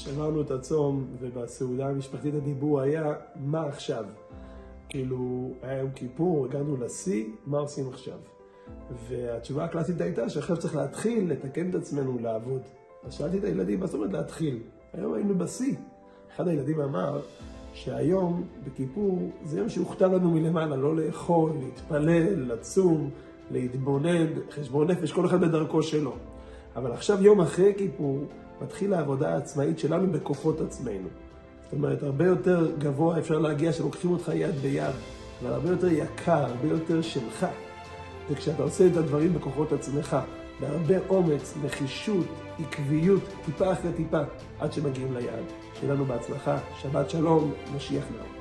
שברנו את הצום, ובסעודה המשפחתית הדיבור היה, מה עכשיו? כאילו, היה יום כיפור, הגענו לשיא, מה עושים עכשיו? והתשובה הקלאסית הייתה שעכשיו צריך להתחיל לתקן את עצמנו לעבוד. אז שאלתי את הילדים, מה זאת אומרת להתחיל? היום היינו בשיא. אחד הילדים אמר שהיום, בכיפור, זה יום שהוכתב לנו מלמעלה, לא לאכול, להתפלל, לצום, להתבונן, חשבון נפש, כל אחד בדרכו שלו. אבל עכשיו, יום אחרי כיפור, מתחילה העבודה העצמאית שלנו בכוחות עצמנו. זאת אומרת, הרבה יותר גבוה אפשר להגיע שלוקחים אותך יד ביד, אבל הרבה יותר יקר, הרבה יותר שלך. וכשאתה עושה את הדברים בכוחות עצמך, בהרבה אומץ, נחישות, עקביות, טיפה אחרי טיפה, עד שמגיעים ליעד. שיהיה לנו בהצלחה, שבת שלום, משיח נאום.